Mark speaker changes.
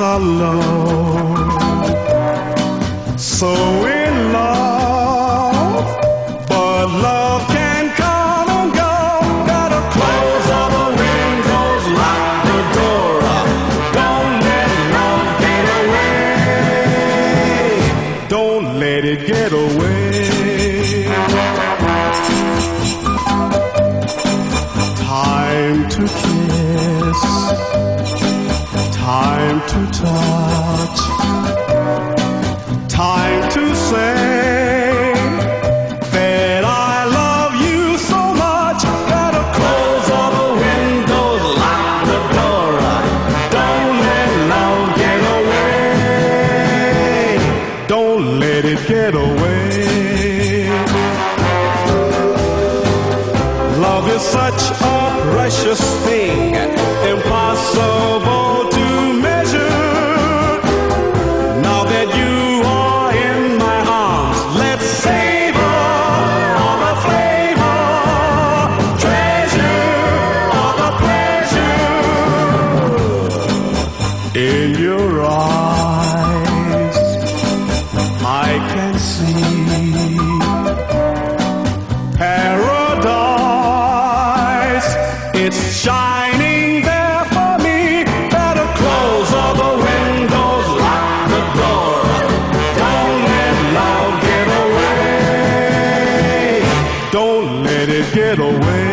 Speaker 1: alone. So in love, but love can come and go. Gotta close all the windows, lock the door. Don't let get away. Don't let it get away. Time to kiss, time to touch, time to say that I love you so much. Gotta close all the windows, lock the door up. Don't let love get away. Don't let it get away. Love is such a precious thing. shining there for me. Better close all the windows, lock the door. Don't let love get away. Don't let it get away.